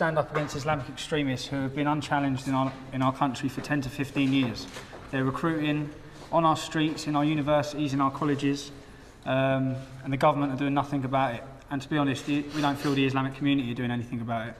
stand up against Islamic extremists who have been unchallenged in our, in our country for 10 to 15 years. They're recruiting on our streets, in our universities, in our colleges, um, and the government are doing nothing about it. And to be honest, we don't feel the Islamic community are doing anything about it.